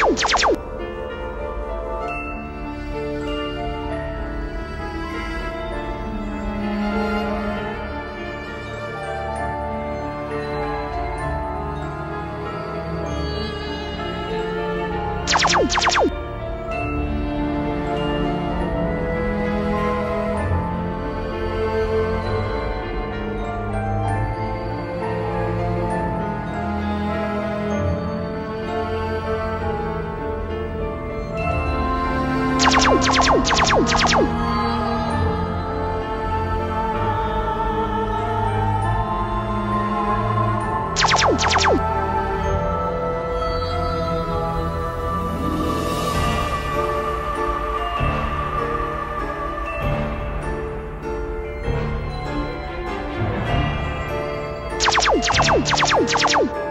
you. Choo-choo-choo!